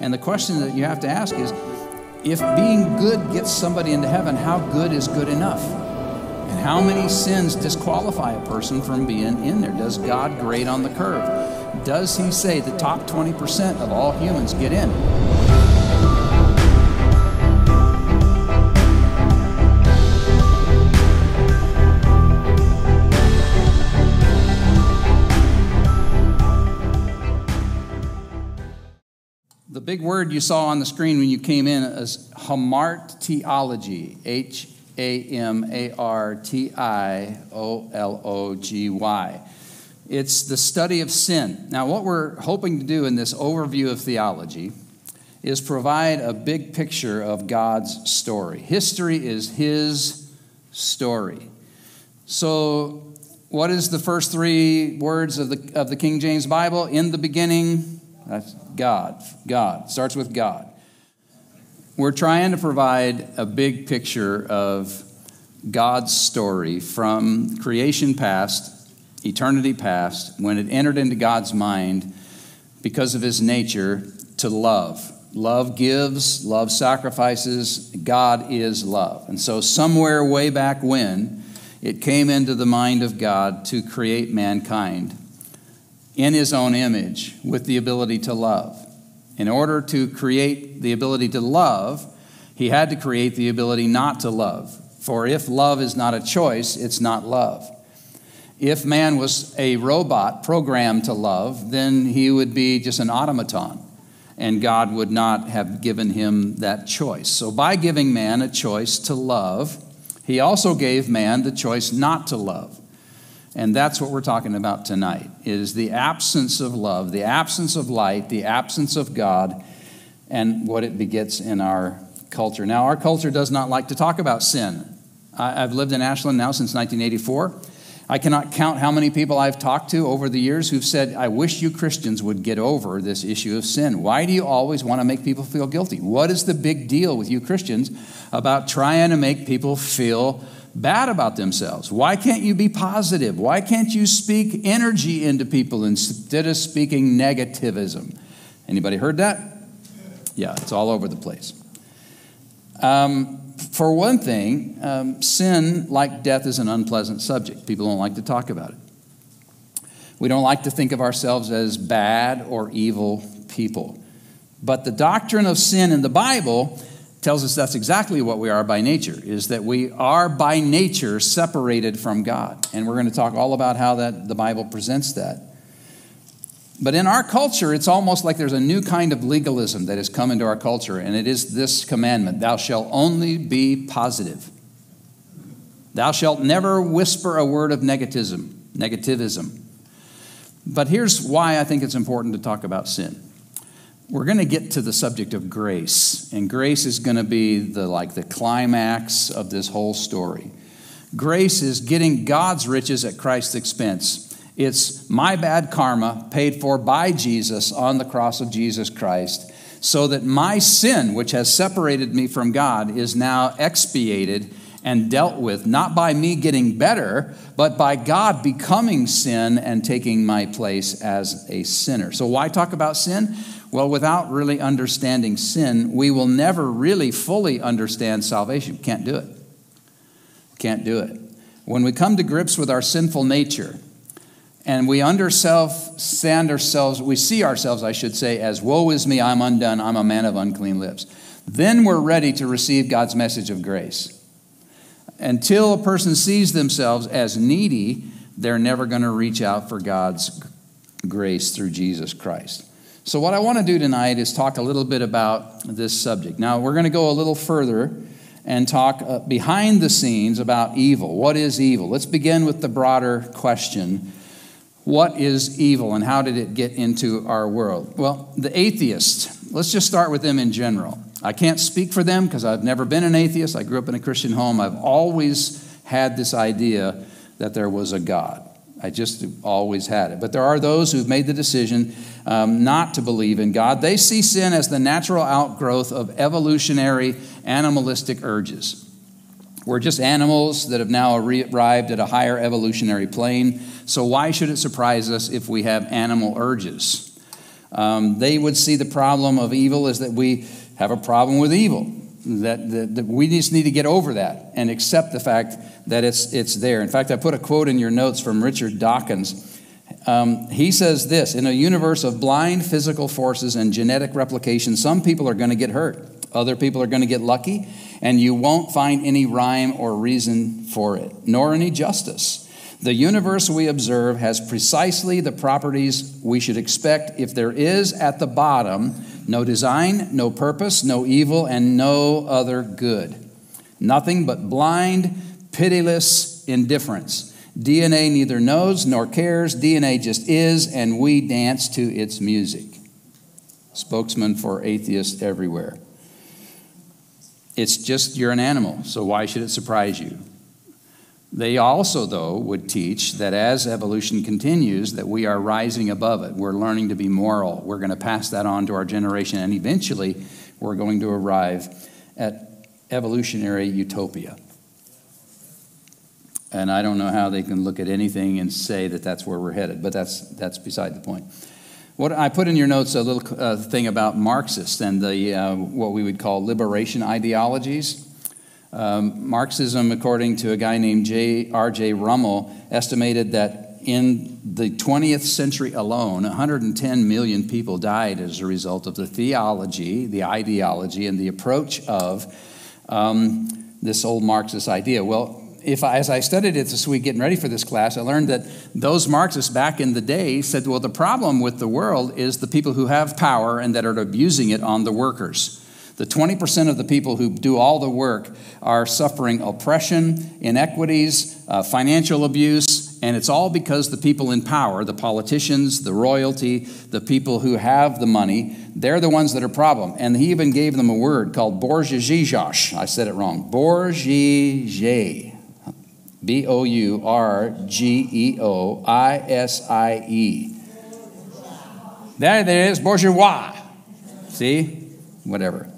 And the question that you have to ask is if being good gets somebody into heaven, how good is good enough? And how many sins disqualify a person from being in there? Does God grade on the curve? Does He say the top 20% of all humans get in? Big word you saw on the screen when you came in is hamartiology. H A M A R T I O L O G Y. It's the study of sin. Now, what we're hoping to do in this overview of theology is provide a big picture of God's story. History is His story. So, what is the first three words of the, of the King James Bible? In the beginning, that's God. God. Starts with God. We're trying to provide a big picture of God's story from creation past, eternity past, when it entered into God's mind because of his nature to love. Love gives, love sacrifices. God is love. And so, somewhere way back when, it came into the mind of God to create mankind in his own image with the ability to love. In order to create the ability to love, he had to create the ability not to love. For if love is not a choice, it's not love. If man was a robot programmed to love, then he would be just an automaton, and God would not have given him that choice. So, by giving man a choice to love, he also gave man the choice not to love. And that's what we're talking about tonight is the absence of love, the absence of light, the absence of God, and what it begets in our culture. Now, our culture does not like to talk about sin. I've lived in Ashland now since 1984. I cannot count how many people I've talked to over the years who've said, I wish you Christians would get over this issue of sin. Why do you always want to make people feel guilty? What is the big deal with you Christians about trying to make people feel bad about themselves? Why can't you be positive? Why can't you speak energy into people instead of speaking negativism? Anybody heard that? Yeah, it's all over the place. Um, for one thing, um, sin, like death, is an unpleasant subject. People don't like to talk about it. We don't like to think of ourselves as bad or evil people. But the doctrine of sin in the Bible tells us that's exactly what we are by nature is that we are by nature separated from god. And we're going to talk all about how that the bible presents that. But in our culture it's almost like there's a new kind of legalism that has come into our culture and it is this commandment thou shalt only be positive. Thou shalt never whisper a word of negativism negativism. But here's why i think it's important to talk about sin we're going to get to the subject of grace and grace is going to be the like the climax of this whole story. Grace is getting god's riches at christ's expense. It's my bad karma paid for by jesus on the cross of jesus christ so that my sin which has separated me from god is now expiated and dealt with not by me getting better, but by God becoming sin and taking my place as a sinner. So, why talk about sin? Well, without really understanding sin, we will never really fully understand salvation. Can't do it. Can't do it. When we come to grips with our sinful nature, and we understand ourselves, we see ourselves, I should say, as woe is me, I'm undone, I'm a man of unclean lips. Then we're ready to receive God's message of grace. Until a person sees themselves as needy, they're never going to reach out for God's grace through Jesus Christ. So, what I want to do tonight is talk a little bit about this subject. Now, we're going to go a little further and talk uh, behind the scenes about evil. What is evil? Let's begin with the broader question What is evil and how did it get into our world? Well, the atheists, let's just start with them in general. I can't speak for them because I've never been an atheist. I grew up in a Christian home. I've always had this idea that there was a God. I just always had it. But there are those who've made the decision um, not to believe in God. They see sin as the natural outgrowth of evolutionary animalistic urges. We're just animals that have now arrived at a higher evolutionary plane. So, why should it surprise us if we have animal urges? Um, they would see the problem of evil as that we have a problem with evil. That, that, that, we just need to get over that and accept the fact that it's, it's there. In fact, I put a quote in your notes from Richard Dawkins. Um, he says this In a universe of blind physical forces and genetic replication, some people are going to get hurt, other people are going to get lucky, and you won't find any rhyme or reason for it, nor any justice. The universe we observe has precisely the properties we should expect if there is at the bottom no design, no purpose, no evil, and no other good. Nothing but blind, pitiless indifference. DNA neither knows nor cares. DNA just is, and we dance to its music. Spokesman for atheists everywhere. It's just you're an animal, so why should it surprise you? They also, though, would teach that as evolution continues, that we are rising above it. We're learning to be moral. We're going to pass that on to our generation, and eventually we're going to arrive at evolutionary utopia. And I don't know how they can look at anything and say that that's where we're headed, but that's, that's beside the point. What I put in your notes a little uh, thing about Marxists and the, uh, what we would call liberation ideologies. Um, Marxism, according to a guy named R.J. Rummel, estimated that in the 20th century alone, 110 million people died as a result of the theology, the ideology, and the approach of um, this old Marxist idea. Well, if I, as I studied it this week, getting ready for this class, I learned that those Marxists back in the day said, well, the problem with the world is the people who have power and that are abusing it on the workers. The 20% of the people who do all the work are suffering oppression, inequities, uh, financial abuse, and it's all because the people in power, the politicians, the royalty, the people who have the money, they're the ones that are problem. And he even gave them a word called bourgeoisie. I said it wrong. Bourgeoisie. B O U R G E O I S I E. There, there it is, bourgeois. See? Whatever.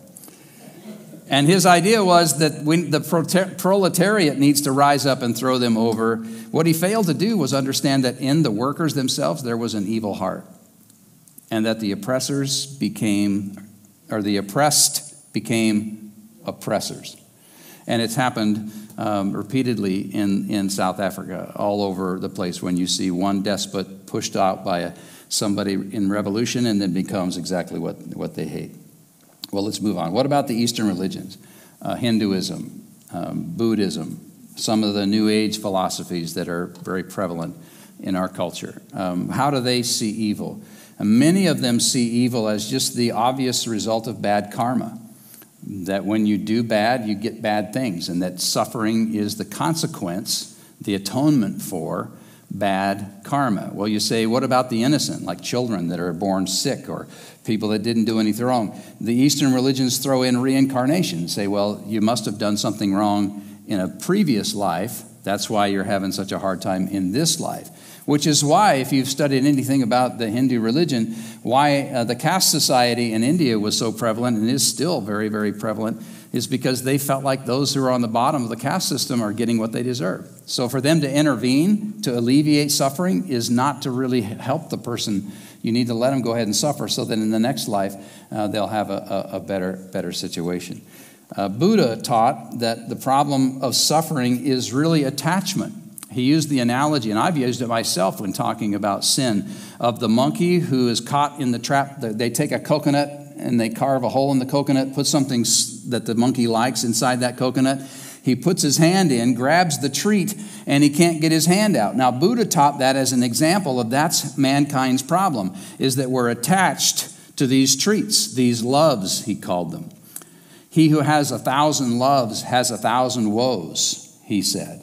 And his idea was that the proletariat needs to rise up and throw them over. What he failed to do was understand that in the workers themselves there was an evil heart, and that the oppressors became, or the oppressed became oppressors. And it's happened um, repeatedly in, in South Africa, all over the place, when you see one despot pushed out by a, somebody in revolution and then becomes exactly what, what they hate. Well, let's move on. What about the Eastern religions? Uh, Hinduism, um, Buddhism, some of the New Age philosophies that are very prevalent in our culture. Um, how do they see evil? And many of them see evil as just the obvious result of bad karma. That when you do bad, you get bad things, and that suffering is the consequence, the atonement for bad karma. Well, you say, what about the innocent, like children that are born sick or people that didn't do anything wrong? The Eastern religions throw in reincarnation say, well, you must have done something wrong in a previous life. That's why you're having such a hard time in this life. Which is why, if you've studied anything about the Hindu religion, why uh, the caste society in India was so prevalent and is still very, very prevalent is because they felt like those who are on the bottom of the caste system are getting what they deserve. So for them to intervene to alleviate suffering is not to really help the person. You need to let them go ahead and suffer so that in the next life uh, they'll have a, a, a, better, better situation. Uh, Buddha taught that the problem of suffering is really attachment. He used the analogy, and I've used it myself when talking about sin, of the monkey who is caught in the trap. They take a coconut and they carve a hole in the coconut, put something that the monkey likes inside that coconut. He puts his hand in, grabs the treat, and he can't get his hand out. Now, Buddha taught that as an example of that's mankind's problem, is that we're attached to these treats, these loves, he called them. He who has a thousand loves has a thousand woes, he said.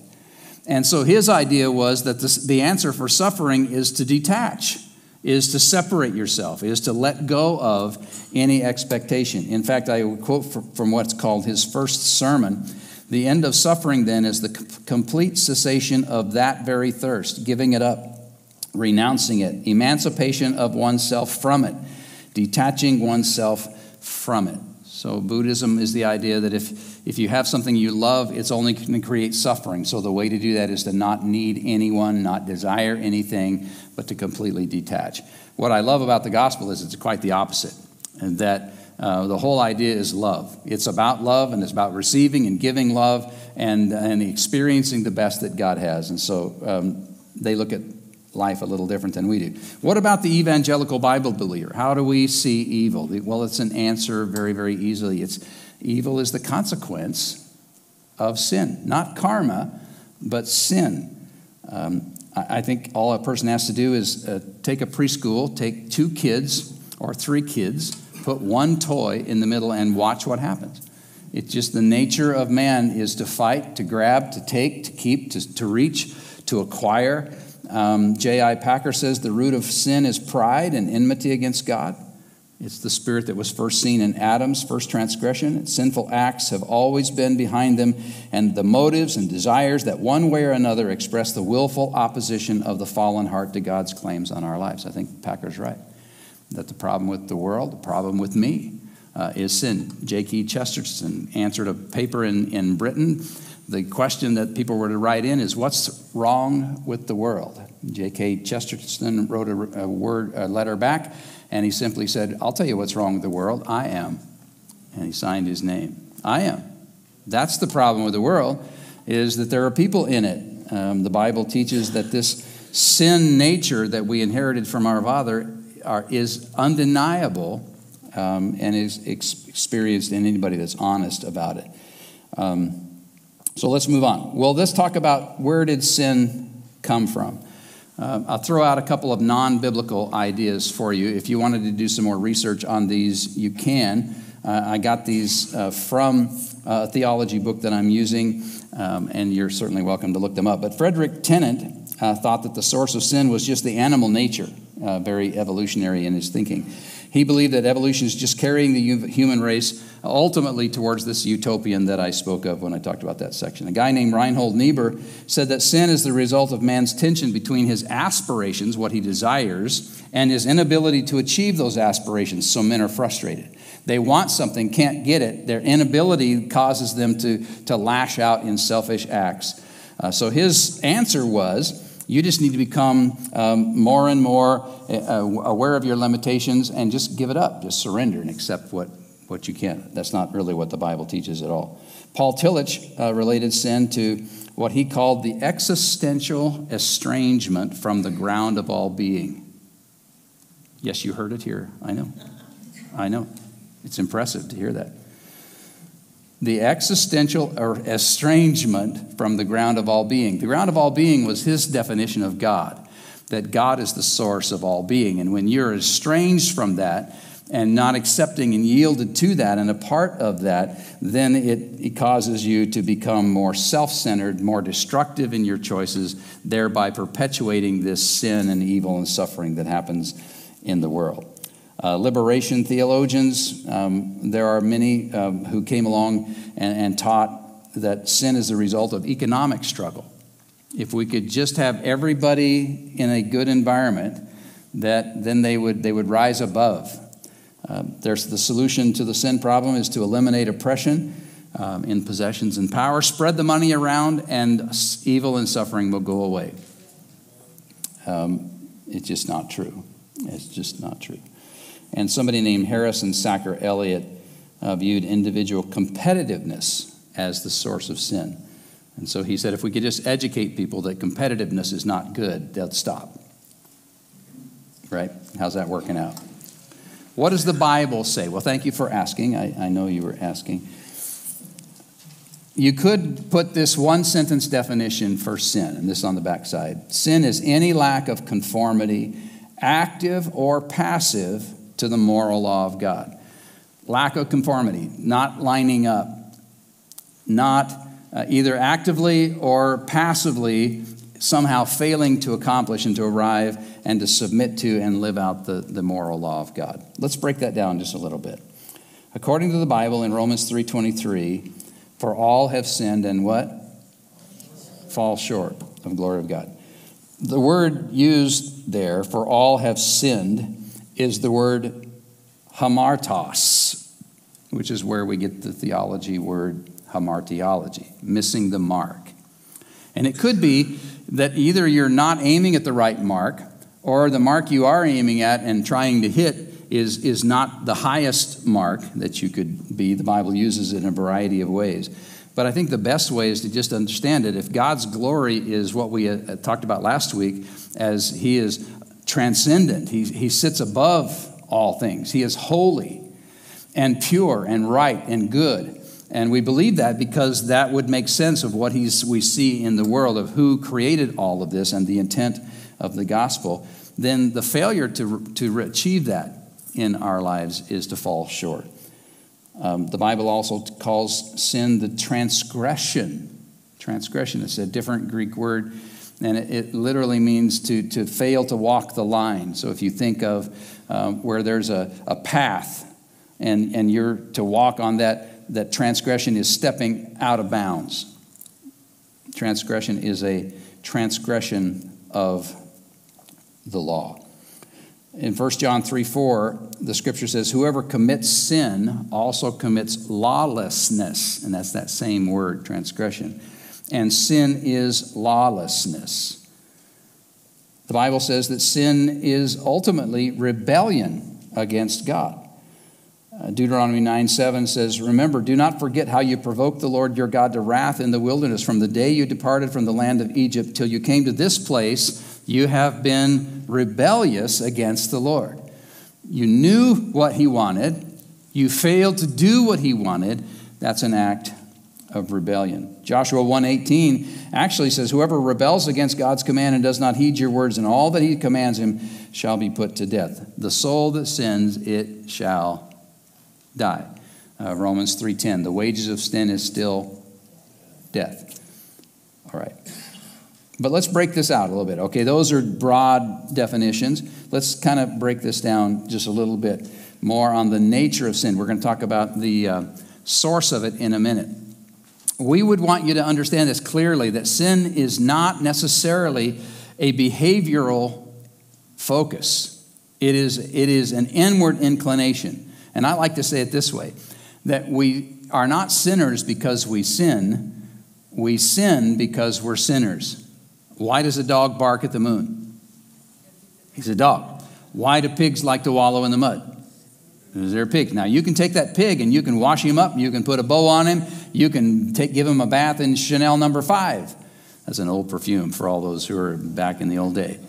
And so his idea was that this, the answer for suffering is to detach is to separate yourself, is to let go of any expectation. In fact, I would quote from what's called his first sermon The end of suffering, then, is the complete cessation of that very thirst, giving it up, renouncing it, emancipation of oneself from it, detaching oneself from it. So, Buddhism is the idea that if if you have something you love, it's only going to create suffering. So the way to do that is to not need anyone, not desire anything, but to completely detach. What I love about the gospel is it's quite the opposite, and that uh, the whole idea is love. It's about love, and it's about receiving and giving love and, and experiencing the best that God has. And so um, they look at life a little different than we do. What about the evangelical Bible believer? How do we see evil? Well, it's an answer very, very easily. It's evil is the consequence of sin, not karma, but sin. Um, I, think all a person has to do is uh, take a preschool, take two kids or three kids, put one toy in the middle, and watch what happens. It's just the nature of man is to fight, to grab, to take, to keep, to, to reach, to acquire. Um, J.I. Packer says the root of sin is pride and enmity against God. It's the spirit that was first seen in Adam's first transgression. Sinful acts have always been behind them, and the motives and desires that one way or another express the willful opposition of the fallen heart to God's claims on our lives. I think Packer's right. That the problem with the world, the problem with me, uh, is sin. J.K. Chesterton answered a paper in, in Britain. The question that people were to write in is what's wrong with the world? J.k chesterton wrote a, a, word a letter back and he simply said i'll tell you what's wrong with the world. I am. And he signed his name. I am. That's the problem with the world is that there are people in it. Um, the bible teaches that this sin nature that we inherited from our father are, is undeniable um, and is ex- experienced in anybody that's honest about it um, so let's move on. Well, let's talk about where did sin come from. Uh, I'll throw out a couple of non biblical ideas for you. If you wanted to do some more research on these, you can. Uh, I got these uh, from a theology book that I'm using, um, and you're certainly welcome to look them up. But Frederick Tennant uh, thought that the source of sin was just the animal nature, uh, very evolutionary in his thinking. He believed that evolution is just carrying the human race ultimately towards this utopian that I spoke of when I talked about that section. A guy named Reinhold Niebuhr said that sin is the result of man's tension between his aspirations, what he desires, and his inability to achieve those aspirations, so men are frustrated. They want something, can't get it. Their inability causes them to, to lash out in selfish acts. Uh, so his answer was, you just need to become um, more and more uh, aware of your limitations and just give it up. Just surrender and accept what, what you can. That's not really what the Bible teaches at all. Paul Tillich uh, related sin to what he called the existential estrangement from the ground of all being. Yes, you heard it here. I know. I know. It's impressive to hear that the existential er, estrangement from the ground of all being. The ground of all being was his definition of God, that God is the source of all being. And when you're estranged from that and not accepting and yielded to that and a part of that, then it, it causes you to become more self centered, more destructive in your choices, thereby perpetuating this sin and evil and suffering that happens in the world. Uh, liberation theologians, um, there are many um, who came along and, and taught that sin is the result of economic struggle. If we could just have everybody in a good environment, that then they would, they would rise above. Uh, there's the solution to the sin problem is to eliminate oppression um, in possessions and power, spread the money around, and evil and suffering will go away. Um, it's just not true. It's just not true. And somebody named Harrison Sacket Elliott uh, viewed individual competitiveness as the source of sin. And so he said if we could just educate people that competitiveness is not good, they'll stop. Right? How's that working out? What does the Bible say? Well, thank you for asking. I, I know you were asking. You could put this one sentence definition for sin, and this is on the backside. Sin is any lack of conformity, active or passive, to the moral law of God. Lack of conformity, not lining up, not uh, either actively or passively somehow failing to accomplish and to arrive and to submit to and live out the, the moral law of God. Let's break that down just a little bit. According to the Bible in Romans 3:23, for all have sinned and what? Fall short of glory of God. The word used there, for all have sinned, is the word hamartos, which is where we get the theology word hamartiology, missing the mark. And it could be that either you're not aiming at the right mark, or the mark you are aiming at and trying to hit is, is not the highest mark that you could be. The Bible uses it in a variety of ways. But I think the best way is to just understand it. If God's glory is what we uh, talked about last week, as He is transcendent, He, he sits above all things, He is holy and pure and right and good. And we believe that because that would make sense of what he's, we see in the world of who created all of this and the intent of the gospel. Then the failure to, to achieve that in our lives is to fall short. Um, the Bible also calls sin the transgression. Transgression is a different Greek word, and it, it, literally means to, to fail to walk the line. So if you think of um, where there's a, a path and, and you're to walk on that, that transgression is stepping out of bounds. Transgression is a transgression of the law. In 1 John 3 4, the scripture says, Whoever commits sin also commits lawlessness. And that's that same word, transgression. And sin is lawlessness. The Bible says that sin is ultimately rebellion against God. Uh, Deuteronomy 9 7 says, Remember, do not forget how you provoked the Lord your God to wrath in the wilderness from the day you departed from the land of Egypt till you came to this place you have been rebellious against the Lord. You knew what he wanted, you failed to do what he wanted. That's an act of rebellion. Joshua 1:18 actually says whoever rebels against God's command and does not heed your words and all that he commands him shall be put to death. The soul that sins it shall die. Uh, Romans 3:10 the wages of sin is still death. All right. But let's break this out a little bit. Okay, those are broad definitions. Let's kind of break this down just a little bit more on the nature of sin. We're going to talk about the uh, source of it in a minute. We would want you to understand this clearly that sin is not necessarily a behavioral focus, it is, it is an inward inclination. And I like to say it this way that we are not sinners because we sin, we sin because we're sinners. Why does a dog bark at the moon? He's a dog. Why do pigs like to wallow in the mud? Because they're pigs. Now, you can take that pig and you can wash him up, you can put a bow on him, you can take, give him a bath in Chanel number five. That's an old perfume for all those who are back in the old day.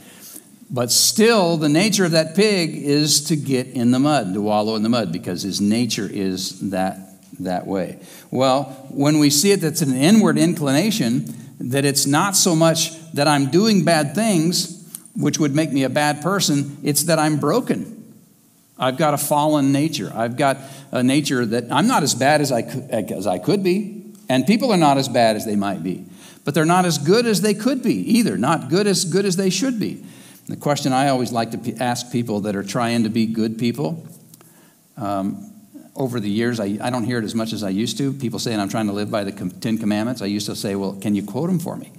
But still, the nature of that pig is to get in the mud, to wallow in the mud, because his nature is that, that way. Well, when we see it, that's an inward inclination, that it's not so much that I'm doing bad things, which would make me a bad person, it's that I'm broken. I've got a fallen nature. I've got a nature that I'm not as bad as I could, as I could be, and people are not as bad as they might be. But they're not as good as they could be either, not good as good as they should be. The question I always like to ask people that are trying to be good people um, over the years, I, I don't hear it as much as I used to. People saying I'm trying to live by the Ten Commandments. I used to say, well, can you quote them for me?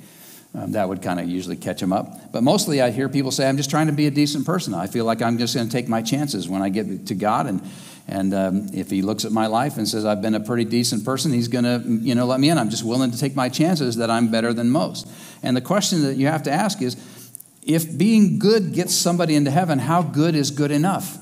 Um, that would kind of usually catch them up. But mostly I hear people say, I'm just trying to be a decent person. I feel like I'm just going to take my chances when I get to God. And, and um, if He looks at my life and says, I've been a pretty decent person, He's going to you know, let me in. I'm just willing to take my chances that I'm better than most. And the question that you have to ask is if being good gets somebody into heaven, how good is good enough?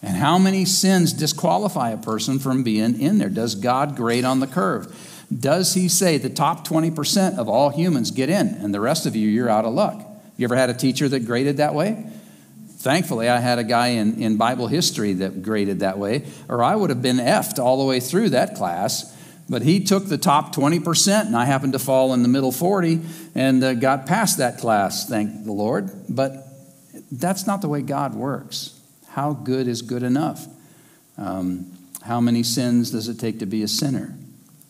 And how many sins disqualify a person from being in there? Does God grade on the curve? Does he say the top 20% of all humans get in and the rest of you, you're out of luck? You ever had a teacher that graded that way? Thankfully, I had a guy in, in Bible history that graded that way, or I would have been effed all the way through that class. But he took the top 20%, and I happened to fall in the middle 40 and uh, got past that class, thank the Lord. But that's not the way God works. How good is good enough? Um, how many sins does it take to be a sinner?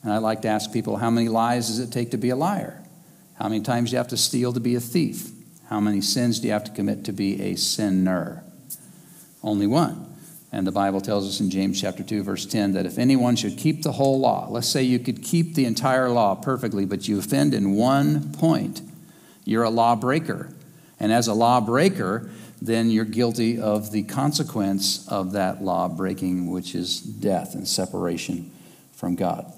And I like to ask people, how many lies does it take to be a liar? How many times do you have to steal to be a thief? How many sins do you have to commit to be a sinner? Only one. And the Bible tells us in James chapter 2 verse 10 that if anyone should keep the whole law, let's say you could keep the entire law perfectly, but you offend in one point, you're a lawbreaker. And as a lawbreaker, then you're guilty of the consequence of that law breaking, which is death and separation from God.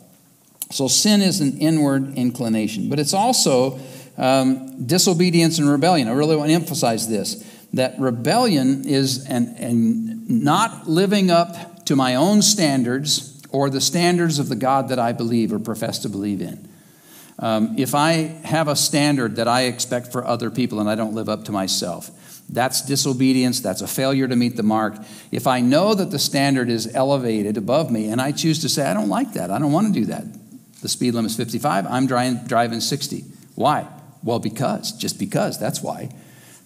So sin is an inward inclination, but it's also um, disobedience and rebellion. I really want to emphasize this that rebellion is an, an not living up to my own standards or the standards of the God that I believe or profess to believe in. Um, if I have a standard that I expect for other people and I don't live up to myself, that's disobedience. That's a failure to meet the mark. If I know that the standard is elevated above me and I choose to say, I don't like that, I don't want to do that. The speed limit is 55, I'm driving, driving 60. Why? Well, because, just because, that's why.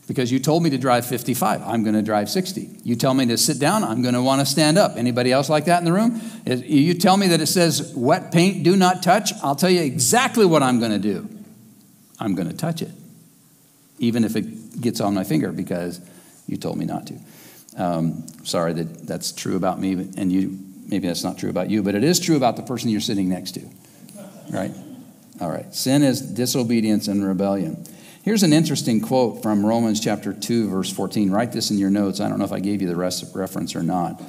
Because you told me to drive 55, I'm going to drive 60. You tell me to sit down, I'm going to want to stand up. Anybody else like that in the room? You tell me that it says wet paint, do not touch, I'll tell you exactly what I'm going to do. I'm going to touch it, even if it gets on my finger because you told me not to. Um, sorry that that's true about me, and you maybe that's not true about you, but it is true about the person you're sitting next to, right? All right. Sin is disobedience and rebellion. Here's an interesting quote from Romans chapter 2, verse 14. Write this in your notes. I don't know if I gave you the rest reference or not.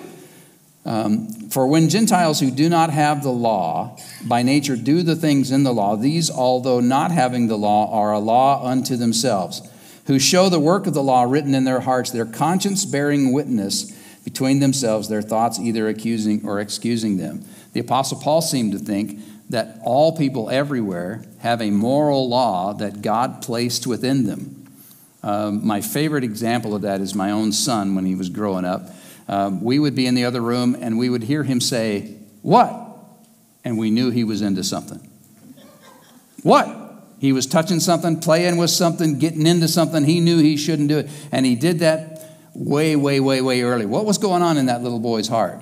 Um, For when Gentiles who do not have the law by nature do the things in the law, these, although not having the law, are a law unto themselves, who show the work of the law written in their hearts, their conscience bearing witness between themselves, their thoughts either accusing or excusing them. The Apostle Paul seemed to think that all people everywhere have a moral law that God placed within them. Um, my favorite example of that is my own son when he was growing up. Um, we would be in the other room and we would hear him say, What? And we knew he was into something. What? He was touching something, playing with something, getting into something. He knew he shouldn't do it. And he did that way, way, way, way early. What was going on in that little boy's heart?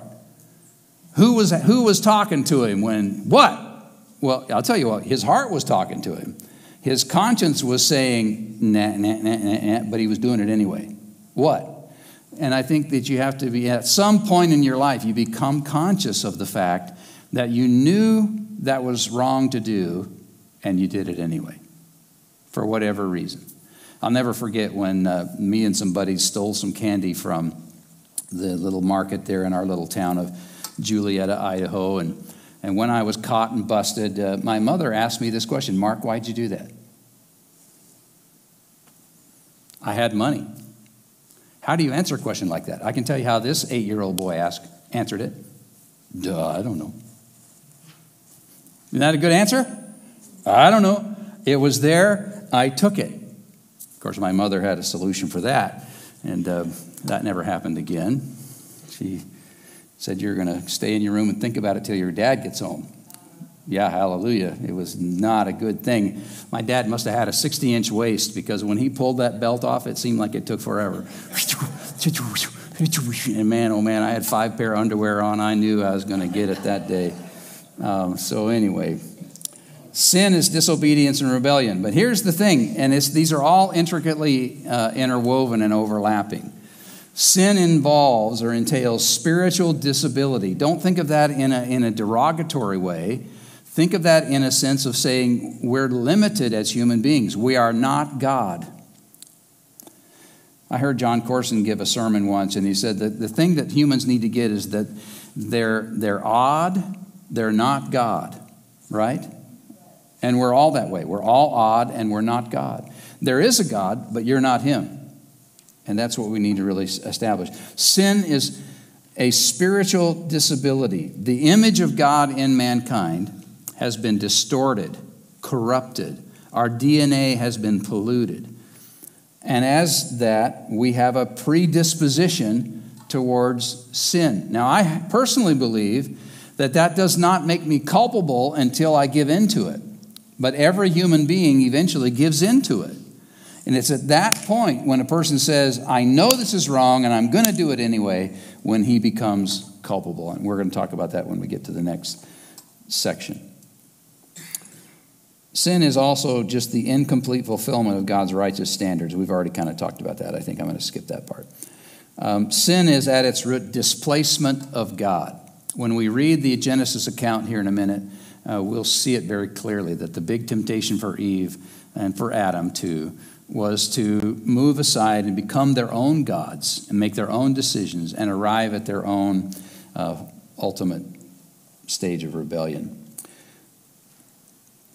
Who was, who was talking to him when, what? Well, I'll tell you what, his heart was talking to him. His conscience was saying, nah, nah, nah, nah, nah, but he was doing it anyway. What? And I think that you have to be, at some point in your life, you become conscious of the fact that you knew that was wrong to do and you did it anyway, for whatever reason. I'll never forget when uh, me and some buddies stole some candy from the little market there in our little town of Juliaetta, Idaho. And and when I was caught and busted, uh, my mother asked me this question Mark, why'd you do that? I had money. How do you answer a question like that? I can tell you how this eight year old boy asked, answered it. Duh, I don't know. Isn't that a good answer? I don't know. It was there, I took it. Of course, my mother had a solution for that, and uh, that never happened again. She said you're going to stay in your room and think about it till your dad gets home. Yeah, hallelujah. It was not a good thing. My dad must have had a 60 inch waist because when he pulled that belt off, it seemed like it took forever. And man, oh man, I had five pair of underwear on. I knew I was going to get it that day. Um, so, anyway, sin is disobedience and rebellion. But here's the thing, and these are all intricately uh, interwoven and overlapping. Sin involves or entails spiritual disability. Don't think of that in a, in a derogatory way. Think of that in a sense of saying we're limited as human beings. We are not God. I heard Jon Courson give a sermon once, and he said that the thing that humans need to get is that they're, they're odd, they're not God, right? And we're all that way. We're all odd, and we're not God. There is a God, but you're not Him. And that's what we need to really establish. Sin is a spiritual disability. The image of God in mankind has been distorted, corrupted. Our DNA has been polluted. And as that, we have a predisposition towards sin. Now, I personally believe that that does not make me culpable until I give into it. But every human being eventually gives into it. And it's at that point when a person says, I know this is wrong and I'm going to do it anyway, when he becomes culpable. And we're going to talk about that when we get to the next section. Sin is also just the incomplete fulfillment of God's righteous standards. We've already kind of talked about that. I think I'm going to skip that part. Um, sin is at its root displacement of God. When we read the Genesis account here in a minute, uh, we'll see it very clearly that the big temptation for Eve and for Adam too was to move aside and become their own gods and make their own decisions and arrive at their own uh, ultimate stage of rebellion.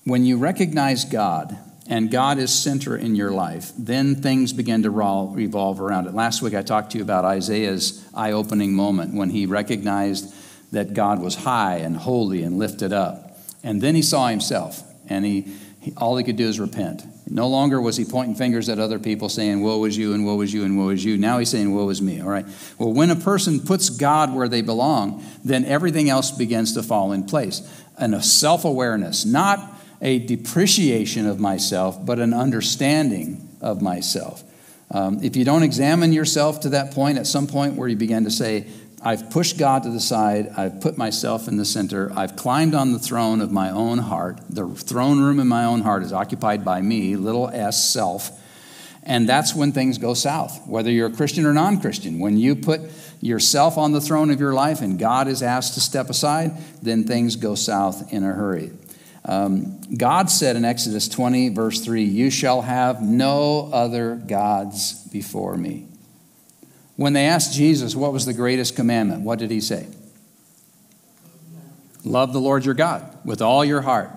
When you recognize God and God is center in your life, then things begin to revolve around it. Last week I talked to you about Isaiah's eye opening moment when he recognized that God was high and holy and lifted up. And then he saw himself, and he, he, all he could do is repent. No longer was he pointing fingers at other people saying, Woe is you, and woe is you, and woe is you. Now he's saying, Woe is me. All right. Well, when a person puts God where they belong, then everything else begins to fall in place. And a self awareness, not a depreciation of myself, but an understanding of myself. Um, if you don't examine yourself to that point, at some point where you begin to say, I've pushed God to the side. I've put myself in the center. I've climbed on the throne of my own heart. The throne room in my own heart is occupied by me, little s, self. And that's when things go south, whether you're a Christian or non Christian. When you put yourself on the throne of your life and God is asked to step aside, then things go south in a hurry. Um, God said in Exodus 20, verse 3, You shall have no other gods before me. When they asked Jesus what was the greatest commandment, what did he say? Love the Lord your God with all your heart,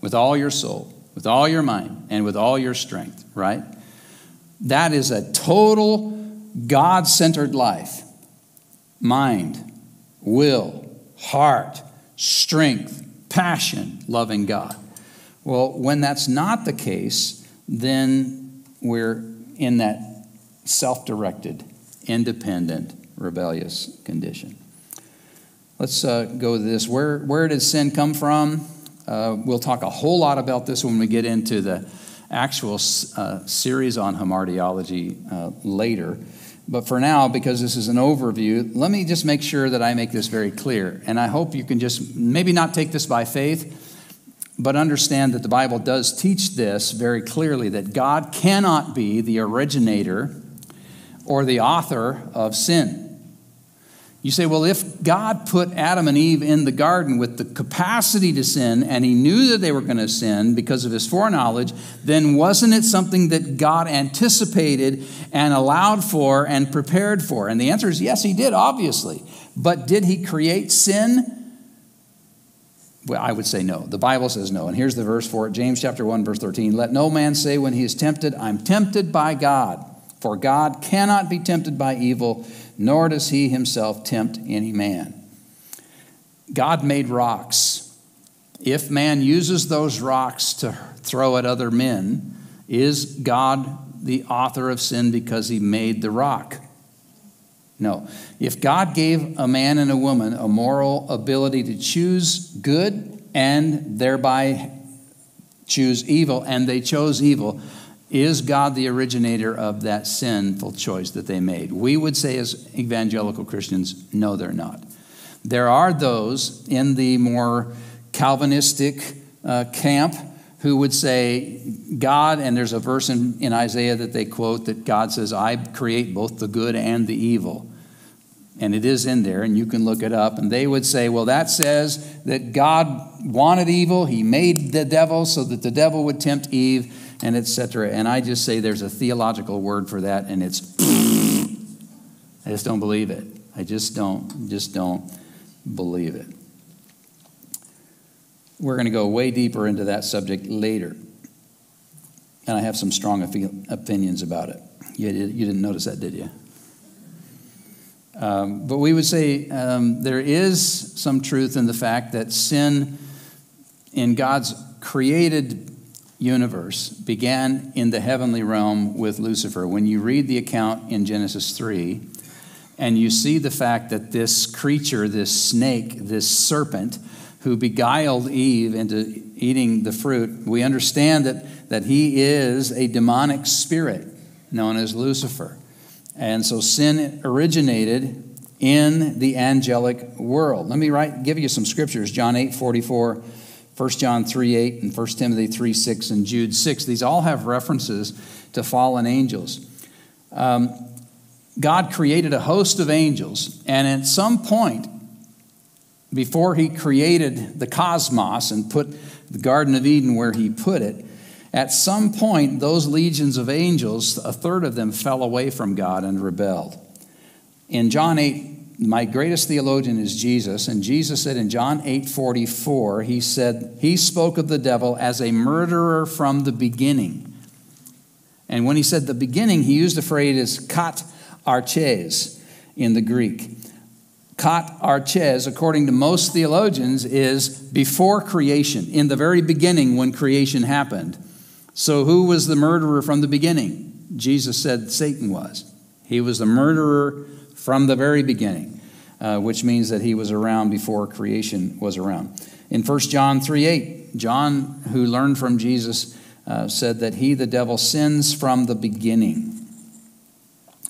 with all your soul, with all your mind, and with all your strength, right? That is a total God centered life mind, will, heart, strength, passion, loving God. Well, when that's not the case, then we're in that self directed independent, rebellious condition. Let's uh, go to this. Where, where did sin come from? Uh, we'll talk a whole lot about this when we get into the actual uh, series on hamartiology uh, later. But for now, because this is an overview, let me just make sure that I make this very clear. And I hope you can just maybe not take this by faith, but understand that the Bible does teach this very clearly that God cannot be the originator or the author of sin. You say, well, if God put Adam and Eve in the garden with the capacity to sin and he knew that they were going to sin because of his foreknowledge, then wasn't it something that God anticipated and allowed for and prepared for? And the answer is yes, he did, obviously. But did he create sin? Well, I would say no. The Bible says no. And here's the verse for it James chapter 1, verse 13. Let no man say when he is tempted, I'm tempted by God. For God cannot be tempted by evil, nor does he himself tempt any man. God made rocks. If man uses those rocks to throw at other men, is God the author of sin because he made the rock? No. If God gave a man and a woman a moral ability to choose good and thereby choose evil, and they chose evil, is God the originator of that sinful choice that they made? We would say, as evangelical Christians, no, they're not. There are those in the more Calvinistic uh, camp who would say, God, and there's a verse in, in Isaiah that they quote that God says, I create both the good and the evil. And it is in there, and you can look it up. And they would say, well, that says that God wanted evil. He made the devil so that the devil would tempt Eve and etc. And I just say there's a theological word for that, and it's I just don't believe it. I just don't, just don't believe it. We're going to go way deeper into that subject later. And I have some strong opinions about it. You, didn't notice that, did you? Um, but we would say um, there is some truth in the fact that sin in God's created universe began in the heavenly realm with Lucifer. When you read the account in Genesis 3, and you see the fact that this creature, this snake, this serpent, who beguiled Eve into eating the fruit, we understand that, that he is a demonic spirit known as Lucifer. And so sin originated in the angelic world. Let me write, give you some scriptures. John 8 44 1 John 3 8 and 1 Timothy 3 6 and Jude 6. These all have references to fallen angels. Um, God created a host of angels, and at some point, before he created the cosmos and put the Garden of Eden where he put it, at some point, those legions of angels, a third of them fell away from God and rebelled. In John 8, my greatest theologian is Jesus, and Jesus said in John 8 44, he said, He spoke of the devil as a murderer from the beginning. And when he said the beginning, he used the phrase kat arches in the Greek. Kat arches, according to most theologians, is before creation, in the very beginning when creation happened. So, who was the murderer from the beginning? Jesus said Satan was. He was the murderer from the very beginning, uh, which means that he was around before creation was around. In 1 John 3 8, John, who learned from Jesus, uh, said that he, the devil, sins from the beginning.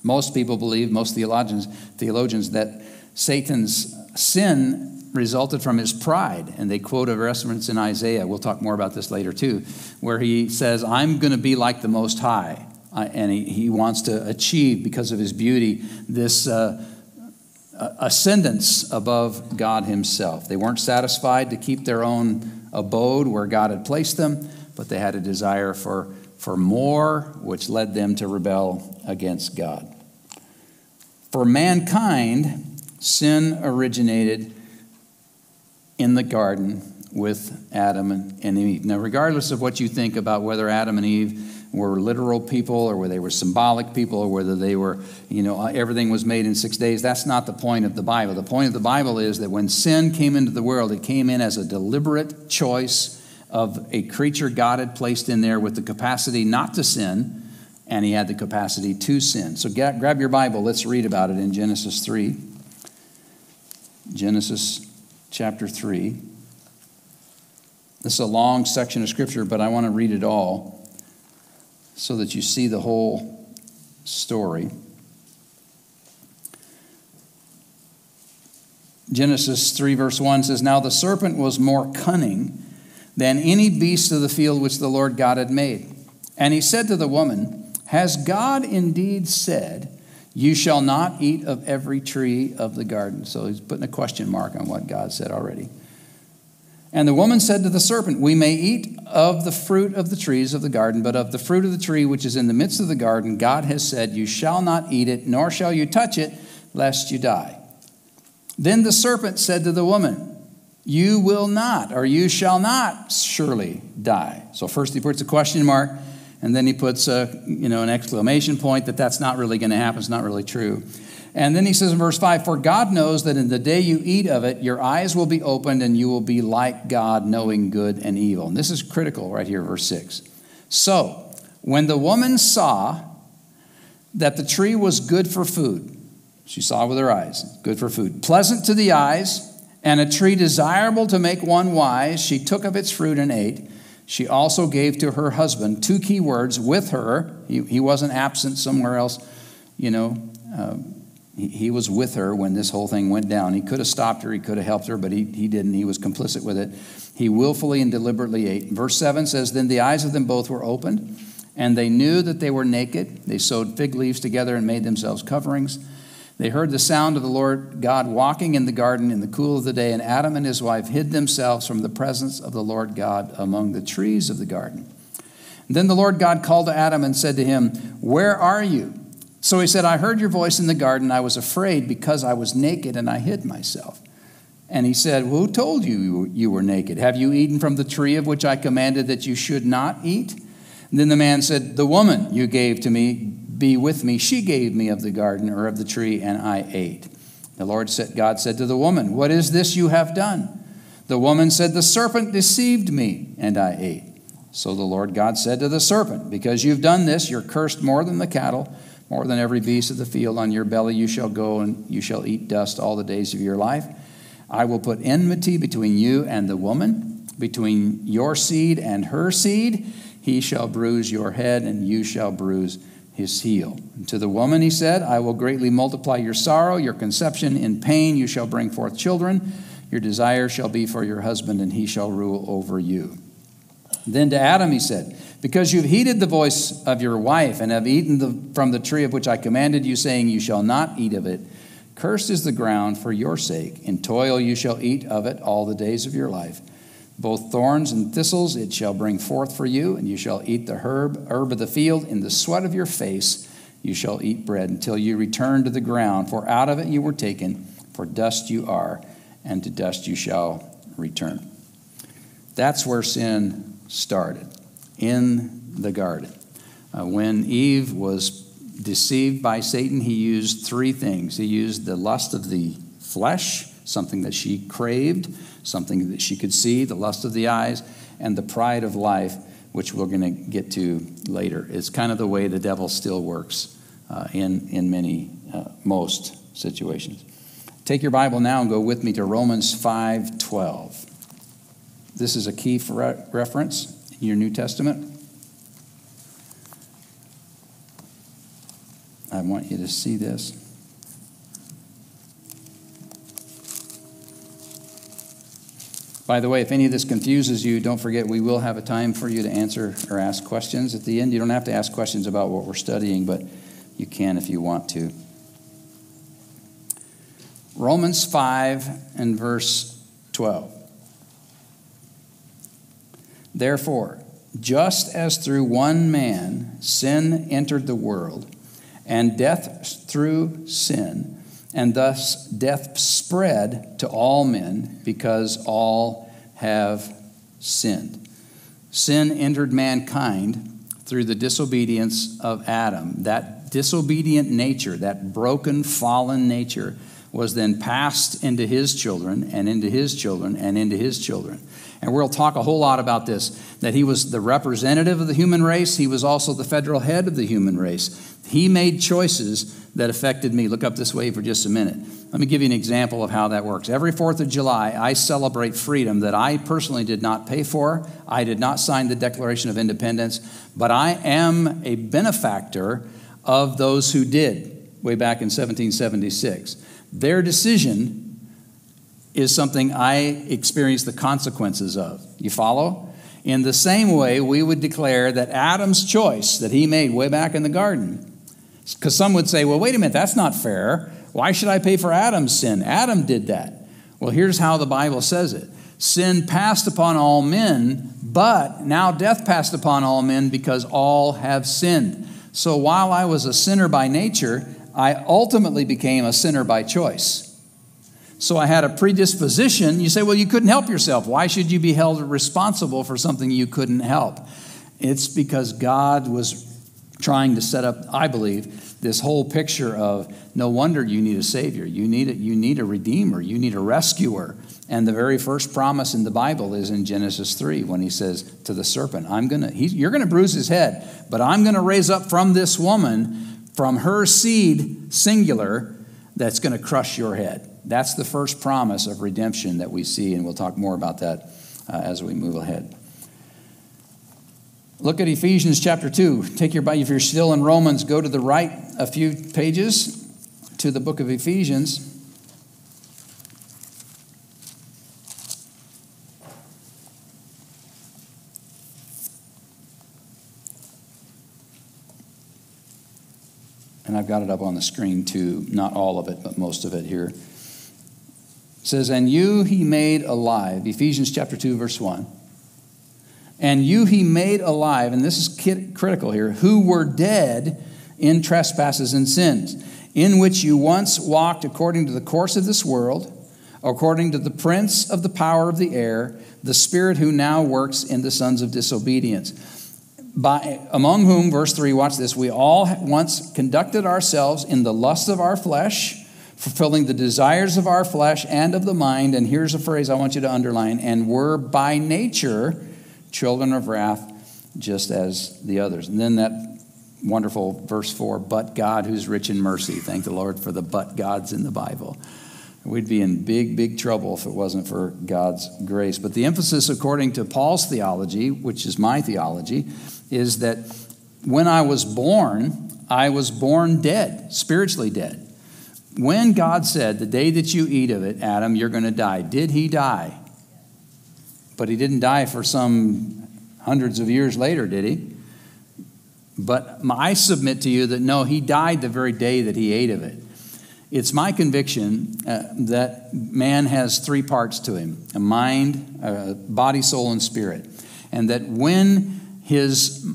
Most people believe, most theologians, theologians, that Satan's sin resulted from his pride. And they quote a reference in Isaiah, we'll talk more about this later too, where he says, I'm going to be like the Most High. And he, he wants to achieve, because of his beauty, this uh, ascendance above God himself. They weren't satisfied to keep their own abode where God had placed them but they had a desire for, for more, which led them to rebel against God. For mankind, sin originated in the garden with Adam and Eve. Now, regardless of what you think about whether Adam and Eve were literal people or whether they were symbolic people or whether they were, you know, uh, everything was made in six days, that's not the point of the Bible. The point of the Bible is that when sin came into the world, it came in as a deliberate choice of a creature God had placed in there with the capacity not to sin, and he had the capacity to sin. So get, grab your Bible, let's read about it in Genesis 3. Genesis chapter 3. This is a long section of scripture, but I want to read it all so that you see the whole story. Genesis 3, verse 1 says, Now the serpent was more cunning than any beast of the field which the Lord God had made. And he said to the woman, Has God indeed said, You shall not eat of every tree of the garden? So he's putting a question mark on what God said already. And the woman said to the serpent, We may eat of the fruit of the trees of the garden, but of the fruit of the tree which is in the midst of the garden, God has said, You shall not eat it, nor shall you touch it, lest you die. Then the serpent said to the woman, you will not, or you shall not surely die. So first he puts a question mark, and then he puts a, you know, an exclamation point that that's not really going to happen. It's not really true. And then he says in verse 5 For God knows that in the day you eat of it, your eyes will be opened and you will be like God, knowing good and evil. And this is critical right here, verse 6. So, when the woman saw that the tree was good for food, she saw with her eyes, good for food, pleasant to the eyes, and a tree desirable to make one wise, she took of its fruit and ate. She also gave to her husband two key words with her. He, he wasn't absent somewhere else, you know. Uh, he, was with her when this whole thing went down. He could have stopped her, he could have helped her, but he, he didn't. He was complicit with it. He willfully and deliberately ate. Verse 7 says Then the eyes of them both were opened, and they knew that they were naked. They sewed fig leaves together and made themselves coverings. They heard the sound of the Lord God walking in the garden in the cool of the day, and Adam and his wife hid themselves from the presence of the Lord God among the trees of the garden. And then the Lord God called to Adam and said to him, Where are you? So he said, I heard your voice in the garden. I was afraid because I was naked and I hid myself. And he said, Who told you you were naked? Have you eaten from the tree of which I commanded that you should not eat? And then the man said, The woman you gave to me be with me. She gave me of the garden or of the tree, and I ate. The Lord said, God said to the woman, What is this you have done? The woman said, The serpent deceived me, and I ate. So the Lord God said to the serpent, Because you've done this, you're cursed more than the cattle, more than every beast of the field. On your belly you shall go, and you shall eat dust all the days of your life. I will put enmity between you and the woman, between your seed and her seed. He shall bruise your head, and you shall bruise his heel. And to the woman he said, I will greatly multiply your sorrow, your conception. In pain you shall bring forth children. Your desire shall be for your husband, and he shall rule over you. Then to Adam he said, Because you've heeded the voice of your wife, and have eaten the, from the tree of which I commanded you, saying, You shall not eat of it, cursed is the ground for your sake. In toil you shall eat of it all the days of your life. Both thorns and thistles it shall bring forth for you, and you shall eat the herb, herb of the field. In the sweat of your face you shall eat bread until you return to the ground, for out of it you were taken. For dust you are, and to dust you shall return. That's where sin started, in the garden. Uh, when Eve was deceived by Satan, he used three things. He used the lust of the flesh, something that she craved, something that she could see, the lust of the eyes, and the pride of life, which we're going to get to later. It's kind of the way the devil still works uh, in, in many, uh, most situations. Take your Bible now and go with me to Romans 5:12. This is a key re- reference in your New Testament. I want you to see this. By the way, if any of this confuses you, don't forget we will have a time for you to answer or ask questions at the end. You don't have to ask questions about what we're studying, but you can if you want to. Romans 5 and verse 12. Therefore, just as through one man sin entered the world, and death through sin, and thus death spread to all men because all have sinned. Sin entered mankind through the disobedience of Adam. That disobedient nature, that broken, fallen nature, was then passed into his children and into his children and into his children. And we'll talk a whole lot about this that he was the representative of the human race, he was also the federal head of the human race. He made choices that affected me. Look up this way for just a minute. Let me give you an example of how that works. Every 4th of July, I celebrate freedom that I personally did not pay for. I did not sign the Declaration of Independence, but I am a benefactor of those who did way back in 1776. Their decision is something I experience the consequences of. You follow? In the same way, we would declare that Adam's choice that he made way back in the garden, because some would say, well, wait a minute, that's not fair. Why should I pay for Adam's sin? Adam did that. Well, here's how the Bible says it Sin passed upon all men, but now death passed upon all men because all have sinned. So while I was a sinner by nature, I ultimately became a sinner by choice. So I had a predisposition. You say, well, you couldn't help yourself. Why should you be held responsible for something you couldn't help? It's because God was trying to set up, I believe, this whole picture of no wonder you need a Savior. You need a, you need a Redeemer. You need a rescuer. And the very first promise in the Bible is in Genesis 3 when he says to the serpent, I'm gonna, you're going to bruise his head, but I'm going to raise up from this woman from her seed, singular, that's going to crush your head. That's the first promise of redemption that we see, and we'll talk more about that uh, as we move ahead. Look at Ephesians chapter 2. Take your Bible, if you're still in Romans, go to the right a few pages to the book of Ephesians. and I've got it up on the screen too, not all of it, but most of it here. It says, And you he made alive, Ephesians chapter 2, verse 1. And you he made alive, and this is critical here, who were dead in trespasses and sins, in which you once walked according to the course of this world, according to the prince of the power of the air, the spirit who now works in the sons of disobedience by, among whom, verse 3, watch this, we all once conducted ourselves in the lust of our flesh, fulfilling the desires of our flesh and of the mind. And here's a phrase I want you to underline and were by nature children of wrath, just as the others. And then that wonderful verse 4 but God who's rich in mercy. Thank the Lord for the but Gods in the Bible. We'd be in big, big trouble if it wasn't for God's grace. But the emphasis, according to Paul's theology, which is my theology, is that when I was born, I was born dead, spiritually dead. When God said, The day that you eat of it, Adam, you're going to die, did he die? But he didn't die for some hundreds of years later, did he? But I submit to you that no, he died the very day that he ate of it. It's my conviction uh, that man has three parts to him a mind, a body, soul, and spirit. And that when his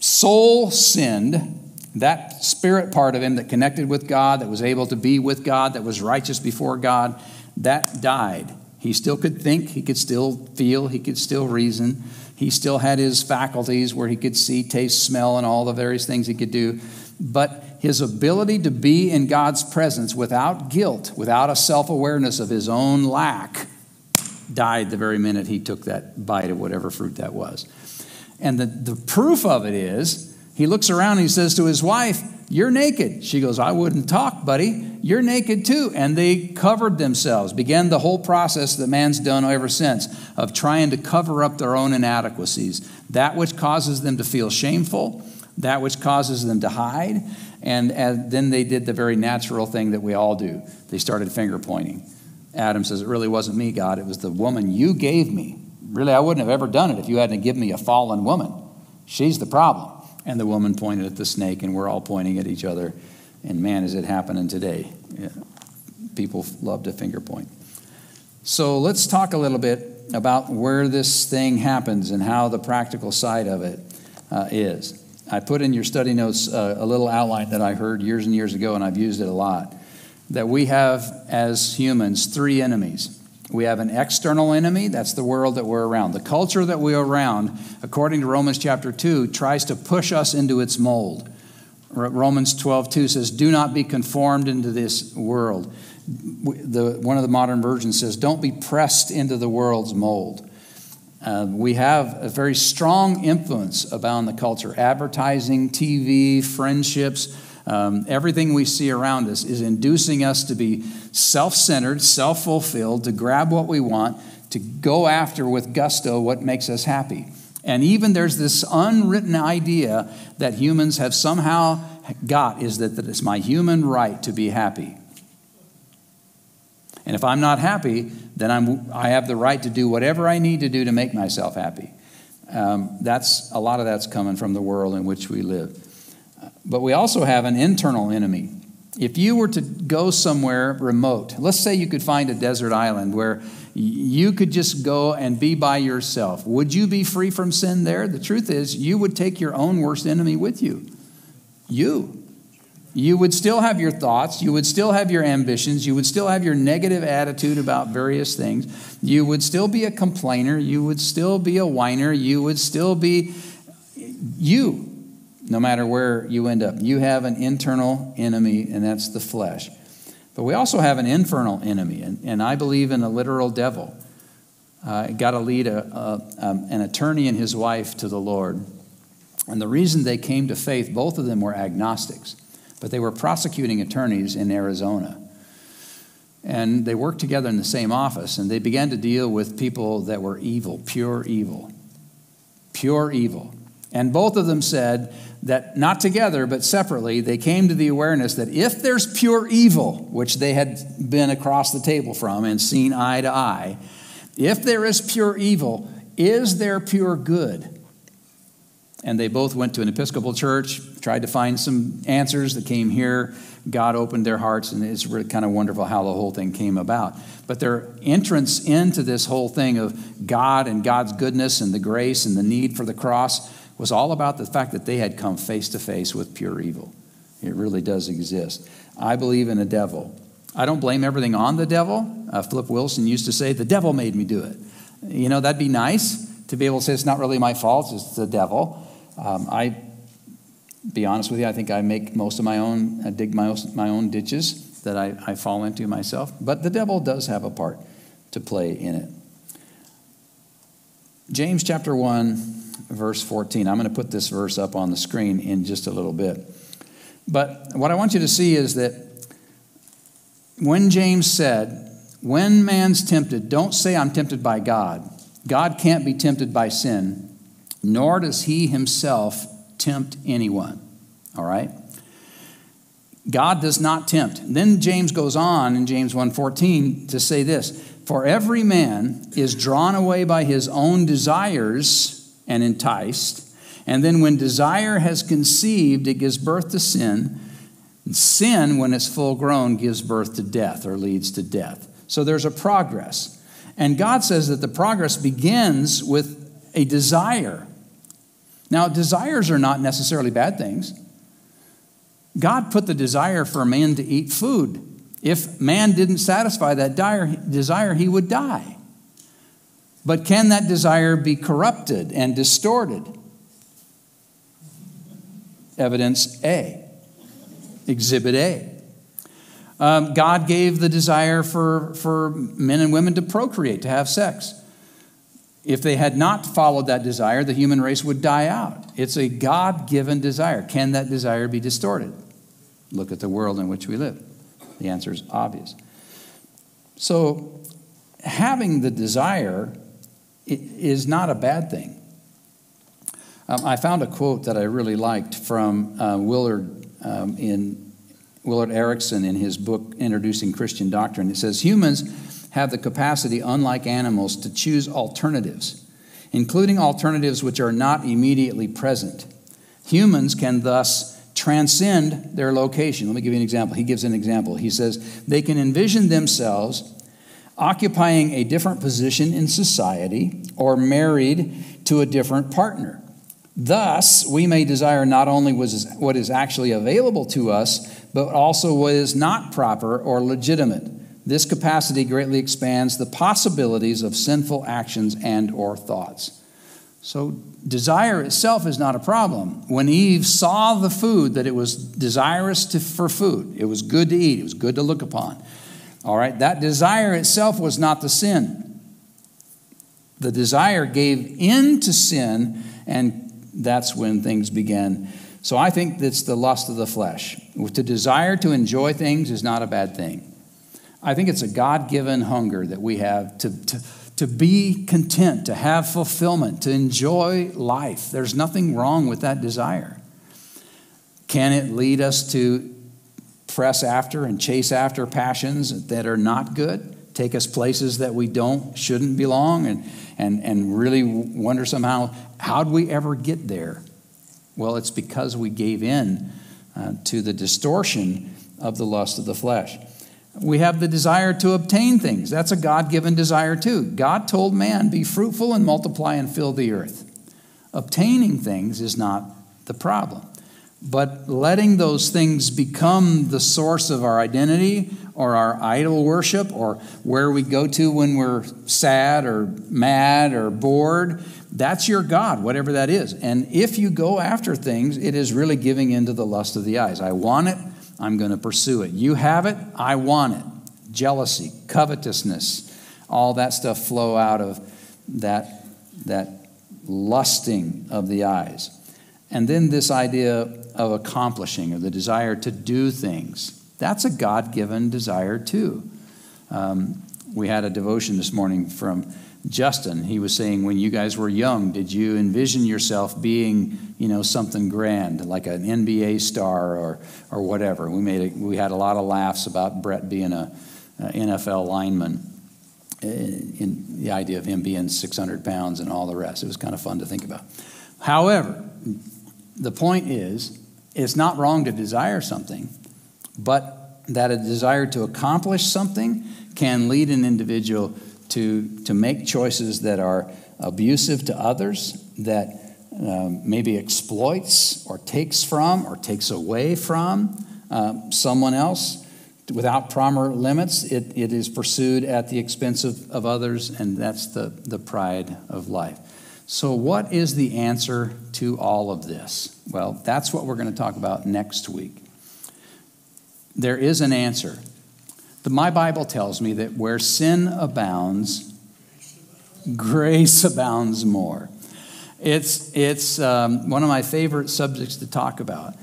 soul sinned, That spirit part of him that connected with God, that was able to be with God, that was righteous before God, that died. He still could think, he could still feel, he could still reason. He still had his faculties where he could see, taste, smell, and all the various things he could do. But his ability to be in God's presence without guilt, without a self awareness of his own lack, died the very minute he took that bite of whatever fruit that was. And the, the proof of it is he looks around and he says to his wife, You're naked. She goes, I wouldn't talk, buddy. You're naked too. And they covered themselves, began the whole process that man's done ever since of trying to cover up their own inadequacies, that which causes them to feel shameful, that which causes them to hide. And, and then they did the very natural thing that we all do they started finger pointing. Adam says, It really wasn't me, God. It was the woman you gave me. Really, I wouldn't have ever done it if you hadn't given me a fallen woman. She's the problem. And the woman pointed at the snake, and we're all pointing at each other. And man, is it happening today? Yeah. People love to finger point. So let's talk a little bit about where this thing happens and how the practical side of it uh, is. I put in your study notes uh, a little outline that I heard years and years ago, and I've used it a lot. That we have, as humans, three enemies we have an external enemy, that's the world that we're around. The culture that we're around, according to Romans chapter 2, tries to push us into its mold. Romans 12, 2 says, Do not be conformed into this world. The, one of the modern versions says, Don't be pressed into the world's mold. Uh, we have a very strong influence about the culture advertising, TV, friendships um, everything we see around us is inducing us to be self centered, self fulfilled, to grab what we want, to go after with gusto what makes us happy. And even there's this unwritten idea that humans have somehow got is that, that it's my human right to be happy. And if I'm not happy, then I'm, I have the right to do whatever I need to do to make myself happy. Um, that's a lot of that's coming from the world in which we live. But we also have an internal enemy. If you were to go somewhere remote, let's say you could find a desert island where you could just go and be by yourself, would you be free from sin there? The truth is, you would take your own worst enemy with you. You. You would still have your thoughts. You would still have your ambitions. You would still have your negative attitude about various things. You would still be a complainer. You would still be a whiner. You would still be you no matter where you end up. You have an internal enemy, and that's the flesh. But we also have an infernal enemy, and, and I believe in a literal devil. Uh, got to lead a, a, um, an attorney and his wife to the Lord. And the reason they came to faith, both of them were agnostics, but they were prosecuting attorneys in Arizona. And they worked together in the same office, and they began to deal with people that were evil, pure evil. Pure evil. And both of them said, that not together but separately, they came to the awareness that if there's pure evil, which they had been across the table from and seen eye to eye, if there is pure evil, is there pure good? And they both went to an Episcopal church, tried to find some answers that came here. God opened their hearts, and it's really kind of wonderful how the whole thing came about. But their entrance into this whole thing of God and God's goodness and the grace and the need for the cross was all about the fact that they had come face to face with pure evil. It really does exist. I believe in a devil. I don't blame everything on the devil. Uh, Wilson used to say, The devil made me do it. You know, that'd be nice to be able to say, It's not really my fault, it's the devil. Um, I, be honest with you, I think I make most of my own, I dig my, my own ditches that I, I fall into myself. But the devil does have a part to play in it. James chapter 1 verse 14. I'm going to put this verse up on the screen in just a little bit. But what I want you to see is that when James said, When man's tempted, don't say, I'm tempted by God. God can't be tempted by sin, nor does he himself tempt anyone. All right? God does not tempt. Then James goes on in James 1:14 to say this, for every man is drawn away by his own desires and enticed. And then when desire has conceived, it gives birth to sin. And sin, when it's full grown, gives birth to death or leads to death. So there's a progress. And God says that the progress begins with a desire. Now, desires are not necessarily bad things. God put the desire for man to eat food. If man didn't satisfy that desire, he would die. But can that desire be corrupted and distorted? Evidence A. Exhibit A. Um, God gave the desire for, for men and women to procreate, to have sex. If they had not followed that desire, the human race would die out. It's a God given desire. Can that desire be distorted? Look at the world in which we live. The answer is obvious. So, having the desire is not a bad thing. Um, I found a quote that I really liked from uh, Millard um, in Millard Erickson in his book Introducing Christian Doctrine. It says humans have the capacity, unlike animals, to choose alternatives, including alternatives which are not immediately present. Humans can thus transcend their location. Let me give you an example. He gives an example. He says they can envision themselves occupying a different position in society or married to a different partner. Thus, we may desire not only what is actually available to us, but also what is not proper or legitimate. This capacity greatly expands the possibilities of sinful actions and or thoughts. So desire itself is not a problem. When Eve saw the food that it was desirous to, for food, it was good to eat, it was good to look upon. All right, that desire itself was not the sin. The desire gave in to sin, and that's when things began. So I think that's the lust of the flesh. To desire to enjoy things is not a bad thing. I think it's a God given hunger that we have to, to, to be content, to have fulfillment, to enjoy life. There's nothing wrong with that desire. Can it lead us to press after and chase after passions that are not good? Take us places that we don't, shouldn't belong, and, and, and really wonder somehow, how'd we ever get there? Well, it's because we gave in uh, to the distortion of the lust of the flesh. We have the desire to obtain things. That's a God given desire, too. God told man, Be fruitful and multiply and fill the earth. Obtaining things is not the problem. But letting those things become the source of our identity or our idol worship or where we go to when we're sad or mad or bored, that's your God, whatever that is. And if you go after things, it is really giving into the lust of the eyes. I want it, I'm going to pursue it. You have it, I want it. Jealousy, covetousness, all that stuff flow out of that, that lusting of the eyes. And then this idea of accomplishing or the desire to do things. That's a God given desire, too. Um, we had a devotion this morning from Justin. He was saying, when you guys were young, did you envision yourself being, you know, something grand, like an NBA star or, or whatever? We, made a, we had a lot of laughs about Brett being a, a NFL lineman uh, in the idea of him being 600 pounds and all the rest. It was kind of fun to think about. However, the point is, it's not wrong to desire something, but that a desire to accomplish something can lead an individual to, to make choices that are abusive to others, that um, maybe exploits or takes from or takes away from uh, someone else without proper limits. It, it is pursued at the expense of, of others, and that's the, the pride of life. So, what is the answer to all of this? Well, that's what we're going to talk about next week. There is an answer. The, my Bible tells me that where sin abounds, grace abounds more. It's, it's um, one of my favorite subjects to talk about.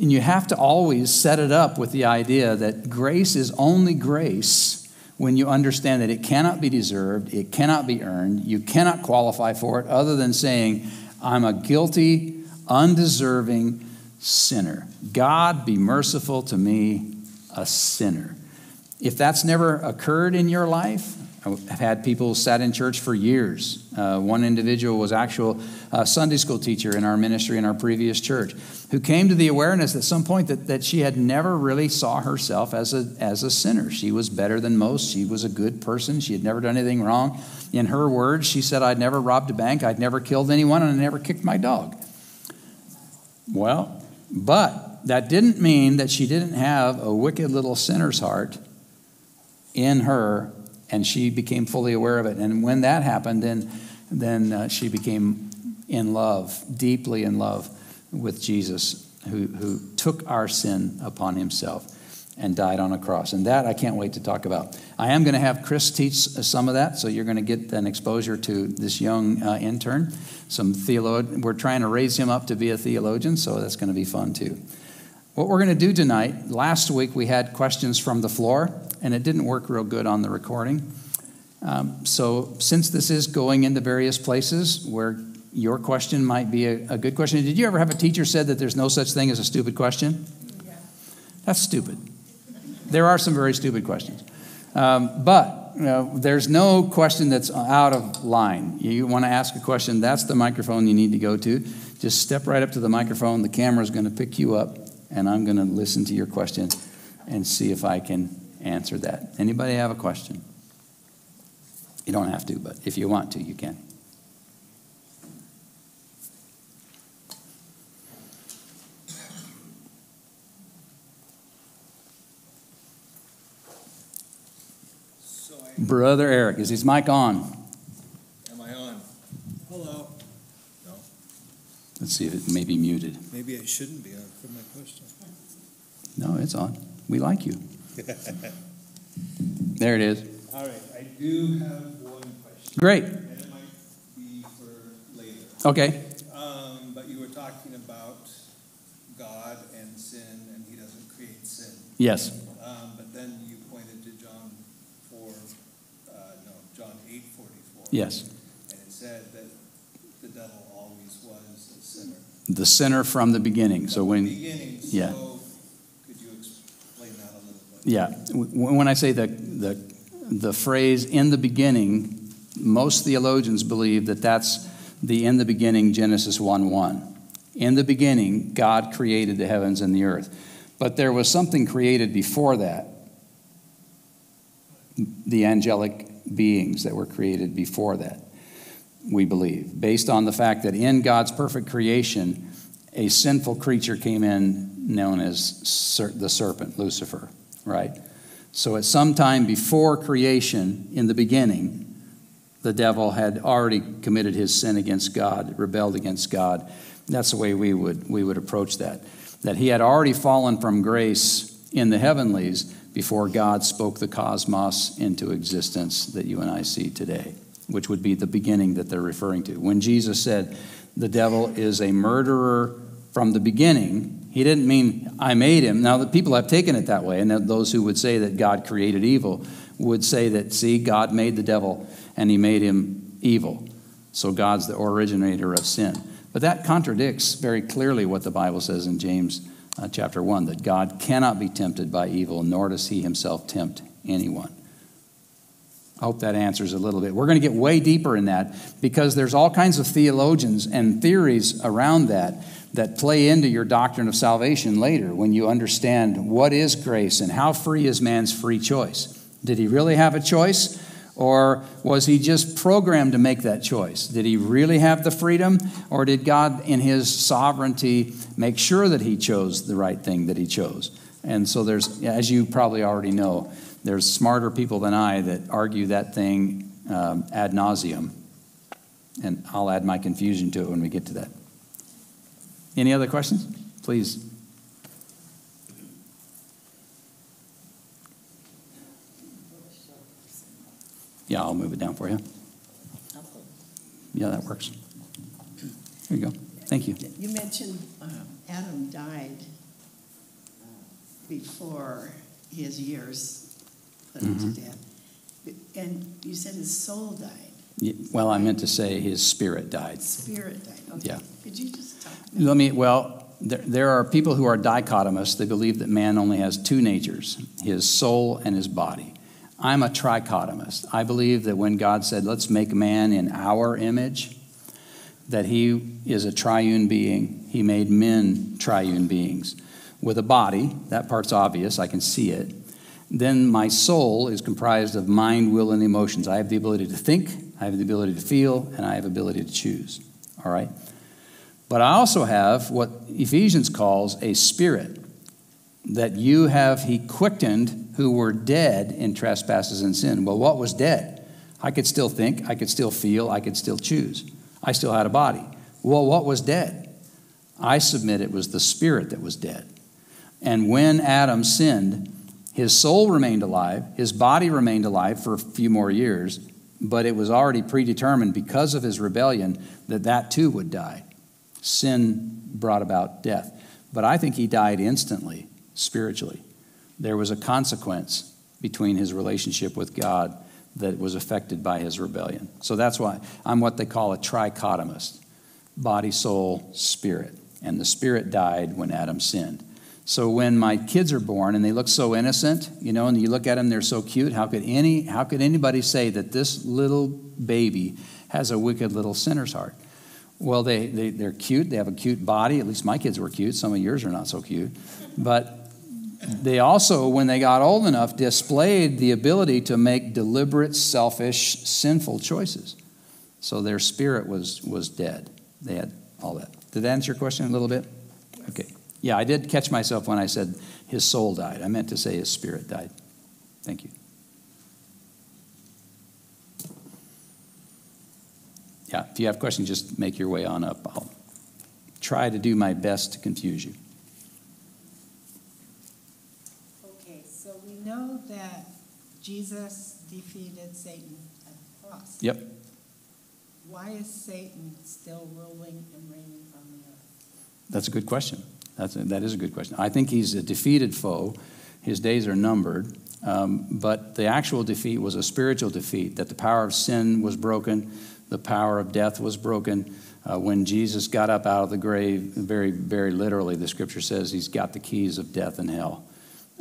And you have to always set it up with the idea that grace is only grace when you understand that it cannot be deserved, it cannot be earned, you cannot qualify for it other than saying, I'm a guilty, undeserving sinner. God, be merciful to me, a sinner. If that's never occurred in your life, I've had people sat in church for years. Uh, one individual was actual uh, Sunday school teacher in our ministry in our previous church, who came to the awareness at some point that, that she had never really saw herself as a, as a sinner. She was better than most. She was a good person. She had never done anything wrong. In her words, she said, I'd never robbed a bank, I'd never killed anyone, and I never kicked my dog. Well, but that didn't mean that she didn't have a wicked little sinner's heart in her, and she became fully aware of it. And when that happened, then, then uh, she became in love, deeply in love with Jesus, who, who took our sin upon himself and died on a cross. And that I can't wait to talk about. I am going to have Chris teach some of that, so you're going to get an exposure to this young uh, intern. Some theologian. We're trying to raise him up to be a theologian, so that's going to be fun too. What we're going to do tonight, last week we had questions from the floor, and it didn't work real good on the recording. Um, so, since this is going into various places where your question might be a, a, good question, did you ever have a teacher said that there's no such thing as a stupid question? Yeah. That's stupid. There are some very stupid questions. Um, but you know, there's no question that's out of line. You want to ask a question, that's the microphone you need to go to. Just step right up to the microphone. The camera is going to pick you up, and I'm going to listen to your question and see if I can answer that. Anybody have a question? You don't have to, but if you want to, you can. Brother Eric, is his mic on? Am I on? Hello? No. Let's see if it may be muted. Maybe it shouldn't be on for my question. No, it's on. We like you. there it is. All right. I do have one question. Great. And it might be for later. Okay. Um, but you were talking about God and sin, and He doesn't create sin. Yes. Um, but then you pointed to John 4, uh, no, John 8 44. Yes. And it said that the devil always was a sinner. The sinner from the beginning. From so when. beginning. Yeah. So could you explain that a little bit? Yeah. When I say the, the, the phrase in the beginning, most theologians believe that that's the in the beginning Genesis 1 1. In the beginning, God created the heavens and the earth. But there was something created before that the angelic beings that were created before that, we believe, based on the fact that in God's perfect creation, a sinful creature came in known as the serpent, Lucifer, right? So at some time before creation, in the beginning, the devil had already committed his sin against God, rebelled against God. That's the way we would, we would approach that. That he had already fallen from grace in the heavenlies before God spoke the cosmos into existence that you and I see today, which would be the beginning that they're referring to. When Jesus said, the devil is a murderer from the beginning, he didn't mean I made him. Now, the people have taken it that way, and those who would say that God created evil would say that, see, God made the devil and he made him evil. So God's the originator of sin. But that contradicts very clearly what the Bible says in James uh, chapter 1 that God cannot be tempted by evil, nor does he himself tempt anyone. I hope that answers a little bit. We're going to get way deeper in that because there's all kinds of theologians and theories around that that play into your doctrine of salvation later when you understand what is grace and how free is man's free choice. Did he really have a choice? Or was he just programmed to make that choice? Did he really have the freedom? Or did God, in his sovereignty, make sure that he chose the right thing that he chose? And so there's, as you probably already know, there's smarter people than I that argue that thing um, ad nauseum. And I'll add my confusion to it when we get to that. Any other questions? Please. Yeah, I'll move it down for you. Yeah, that works. There you go. Thank you. You mentioned uh, Adam died uh, before his years put him mm-hmm. to death. And you said his soul died. Yeah, well, I meant to say his spirit died. Spirit died. Okay. Yeah. Could you just talk? Let me. Well, there, there are people who are dichotomists. They believe that man only has two natures: his soul and his body. I'm a trichotomist. I believe that when God said, let's make man in our image, that he is a triune being. He made men triune beings with a body. That part's obvious. I can see it. Then my soul is comprised of mind, will, and emotions. I have the ability to think, I have the ability to feel, and I have the ability to choose. All right? But I also have what Ephesians calls a spirit that you have he quickened who were dead in trespasses and sin. Well, what was dead? I could still think, I could still feel, I could still choose. I still had a body. Well, what was dead? I submit it was the spirit that was dead. And when Adam sinned, his soul remained alive, his body remained alive for a few more years, but it was already predetermined because of his rebellion that that too would die. Sin brought about death. But I think he died instantly, spiritually. There was a consequence between his relationship with God that was affected by his rebellion. So that's why I'm what they call a trichotomist body, soul, spirit. And the spirit died when Adam sinned. So when my kids are born and they look so innocent, you know, and you look at them, they're so cute. How could any how could anybody say that this little baby has a wicked little sinner's heart? Well, they, they they're cute. They have a cute body. At least my kids were cute. Some of yours are not so cute. But they also, when they got old enough, displayed the ability to make deliberate, selfish, sinful choices. So their spirit was was dead. They had all that. Did that answer your question a little bit? Okay. Yeah, I did catch myself when I said his soul died. I meant to say his spirit died. Thank you. Yeah, if you have questions, just make your way on up. I'll try to do my best to confuse you. Okay, so we know that Jesus defeated Satan at the cross. Yep. Why is Satan still ruling and reigning on the earth? That's a good question. That's a, that is a good question. I think he's a defeated foe. His days are numbered. Um, but the actual defeat was a spiritual defeat, that the power of sin was broken, the power of death was broken. Uh, when Jesus got up out of the grave, very, very literally, the scripture says he's got the keys of death and hell.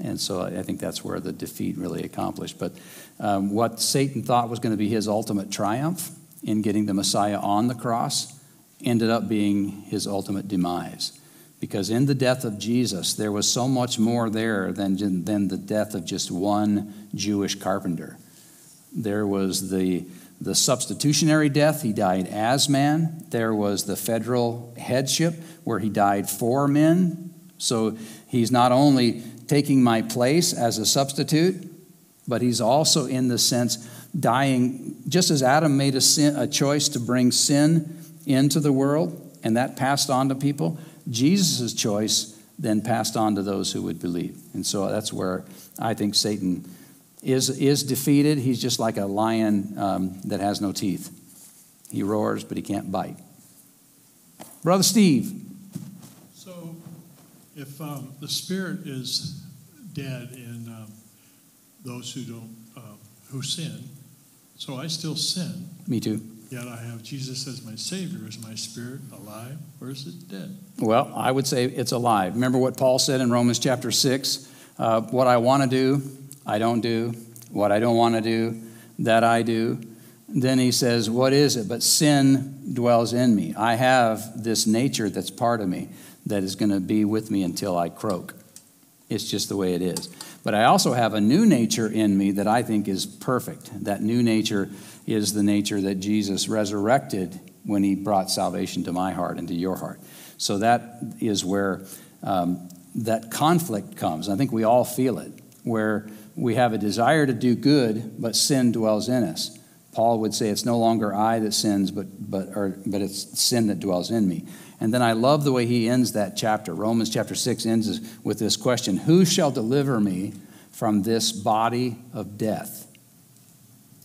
And so I think that's where the defeat really accomplished. But um, what Satan thought was going to be his ultimate triumph in getting the Messiah on the cross ended up being his ultimate demise. Because in the death of Jesus, there was so much more there than, than the death of just one Jewish carpenter. There was the, the substitutionary death, he died as man. There was the federal headship, where he died for men. So he's not only taking my place as a substitute, but he's also, in the sense, dying, just as Adam made a, sin, a choice to bring sin into the world, and that passed on to people. Jesus' choice then passed on to those who would believe. And so that's where I think Satan is, is defeated. He's just like a lion um, that has no teeth. He roars, but he can't bite. Brother Steve. If um, the spirit is dead in um, those who don't, uh, who sin, so I still sin. Me too. Yet I have Jesus as my Savior. Is my spirit alive or is it dead? Well, I would say it's alive. Remember what Paul said in Romans chapter 6? Uh, what I want to do, I don't do. What I don't want to do, that I do. Then he says, What is it? But sin dwells in me. I have this nature that's part of me that is going to be with me until I croak. It's just the way it is. But I also have a new nature in me that I think is perfect. That new nature is the nature that Jesus resurrected when he brought salvation to my heart and to your heart. So that is where um, that conflict comes. I think we all feel it, where we have a desire to do good, but sin dwells in us. Paul would say it's no longer I that sins, but, but, or, but it's sin that dwells in me. And then I love the way he ends that chapter. Romans chapter 6 ends with this question Who shall deliver me from this body of death?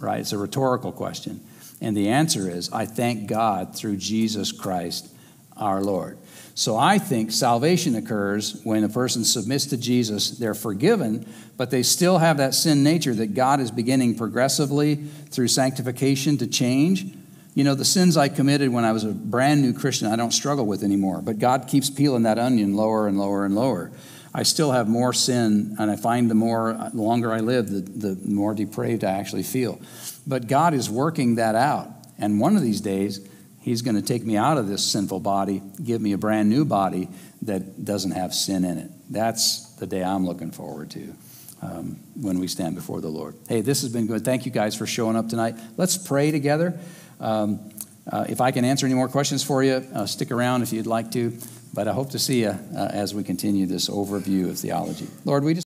right? It's a rhetorical question. And the answer is I thank God through Jesus Christ our Lord. So I think salvation occurs when a person submits to Jesus. They're forgiven, but they still have that sin nature that God is beginning progressively through sanctification to change. You know, the sins I committed when I was a brand new Christian, I don't struggle with anymore, but God keeps peeling that onion lower and lower and lower. I still have more sin, and I find the more the longer I live, the, the more depraved I actually feel. But God is working that out. And one of these days, He's going to take me out of this sinful body, give me a brand new body that doesn't have sin in it. That's the day I'm looking forward to um, when we stand before the Lord. Hey, this has been good. Thank you guys for showing up tonight. Let's pray together. Um, Uh, if I can answer any more questions for you, uh, stick around if you'd like to. But I hope to see you uh, as we continue this overview of theology. Lord, we just